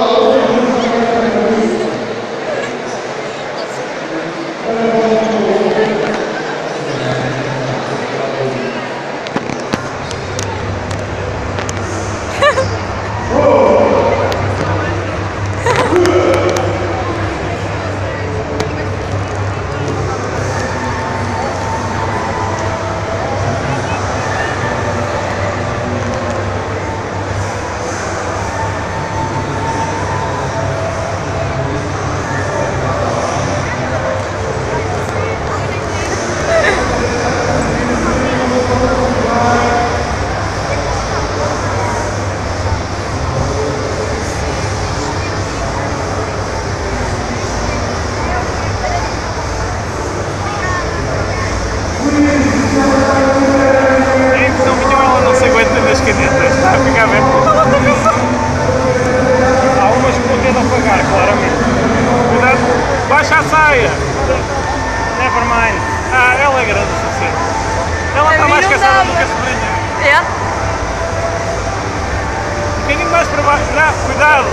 É impressão minha ela não se aguenta nas canetas, está a ficar bem. Há umas que vou ter de apagar, claramente. Cuidado, baixa a saia! Never mind. Ah, ela é grande o suficiente. Ela A está mais cansada do que a sobrinha. É? Um bocadinho mais para baixo. Não, cuidado!